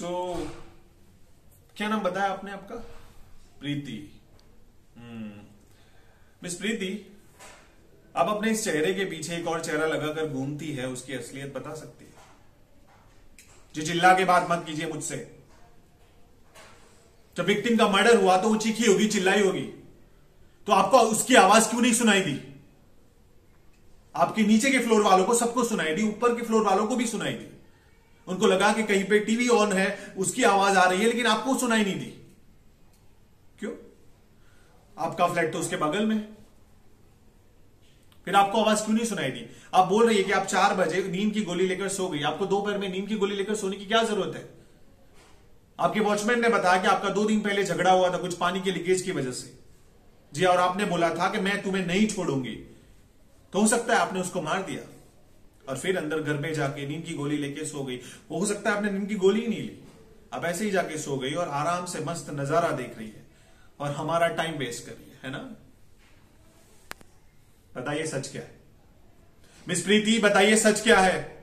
सो so, क्या नाम बताया आपने आपका? प्रीति। मिस प्रीति आप अपने इस चेहरे के पीछे एक और चेहरा लगाकर घूमती है उसकी असलियत बता सकती है? जी चिल्ला के बात मत कीजिए मुझसे। जब विक्टिम का मर्डर हुआ तो वो चीखी होगी चिल्लाई होगी। तो आपको उसकी आवाज़ क्यों नहीं सुनाई दी? आपके नीचे के फ्लोर वालों को सबको सुनाई दी ऊपर के फ्लोर वालों को भी सुनाई दी। उनको लगा कि कहीं पे टीवी ऑन है, उसकी आवाज़ आ रही है, लेकिन आपको सुनाई नहीं दी। क्यों? आपका फ्लैट तो उसके बगल में। फिर आपको आवाज़ क्यों नहीं सुनाई दी? आप बोल रही है कि आप चार बजे नींद की गोली लेकर सो गई। आपको दोपहर में नींद की गोली लेकर सोने की क्या ज़रूरत है? आपके वॉचमैन ने बताया कि आपका दो दिन पहले झगड़ा हुआ था कुछ पानी के लीकेज की वजह से। जी, और आपने बोला था कि मैं तुम्हें नहीं छोड़ूँगी। तो हो सकता है आपने उसको मार दिया। और फिर अंदर घर में जाके नींद की गोली लेके सो गई। हो सकता है आपने नींद की गोली ही नहीं ली। अब ऐसे ही जाके सो गई और आराम से मस्त नज़ारा देख रही है और हमारा टाइम वेस्ट कर रही है है ना? बताइए सच क्या है? मिस प्रीति, बताइए सच क्या है?